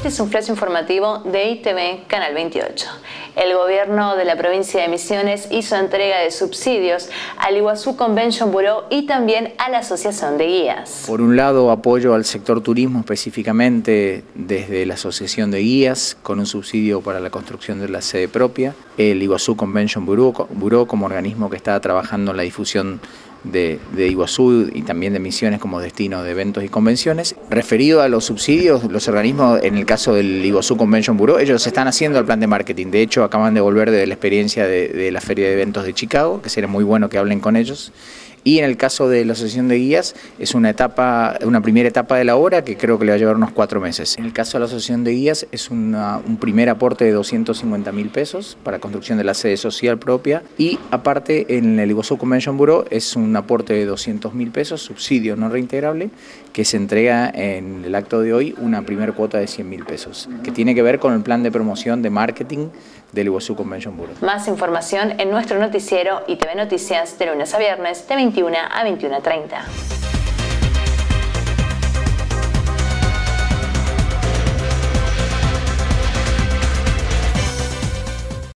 Este es un flash informativo de ITV Canal 28. El gobierno de la provincia de Misiones hizo entrega de subsidios al Iguazú Convention Bureau y también a la Asociación de Guías. Por un lado, apoyo al sector turismo específicamente desde la Asociación de Guías con un subsidio para la construcción de la sede propia, el Iguazú Convention Bureau, Bureau como organismo que está trabajando en la difusión de, Iguazú y también de Misiones como destino de eventos y convenciones. Referido a los subsidios, los organismos, en el caso del Iguazú Convention Bureau, ellos están haciendo el plan de marketing. De hecho, acaban de volver de la experiencia de, de la Feria de Eventos de Chicago, que sería muy bueno que hablen con ellos. Y en el caso de la asociación de guías es una etapa, una primera etapa de la obra que creo que le va a llevar unos cuatro meses. En el caso de la asociación de guías es un primer aporte de 250 mil pesos para construcción de la sede social propia y aparte en el Iguazú Convention Bureau es un aporte de 200 mil pesos, subsidio no reintegrable, que se entrega en el acto de hoy una primera cuota de 100 mil pesos, que tiene que ver con el plan de promoción de marketing del Iguazú Convention Bureau. Más información en nuestro noticiero y TV Noticias de lunes a viernes de 21 a 21.30.